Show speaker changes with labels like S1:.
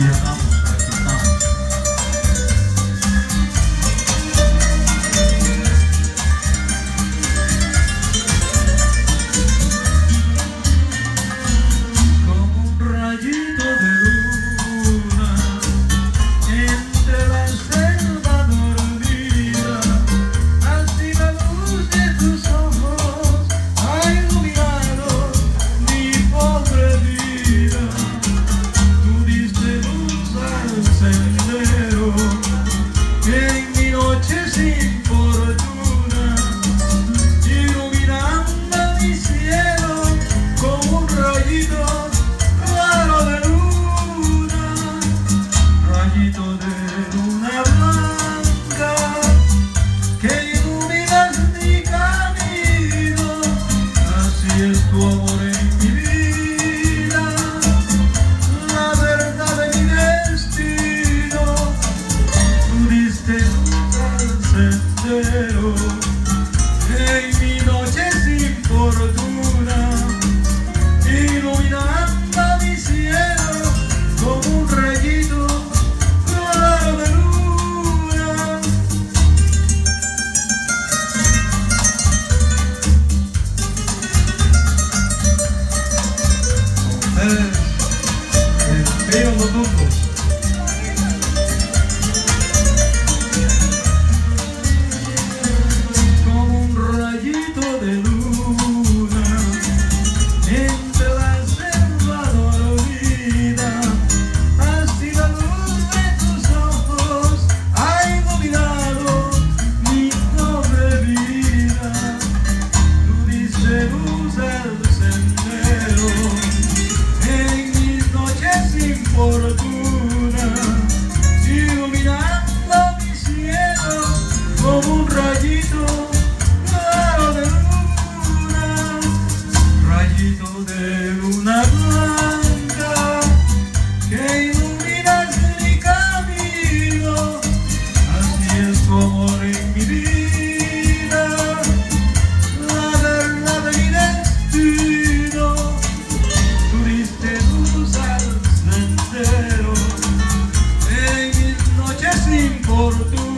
S1: Yeah. En mi noche sin fortuna, iluminando mi cielo como un rayito claro de luna, rayito de luna en mi noche sin fortuna, iluminando mi cielo como un rayito claro de luna. Ustedes, respiro los. por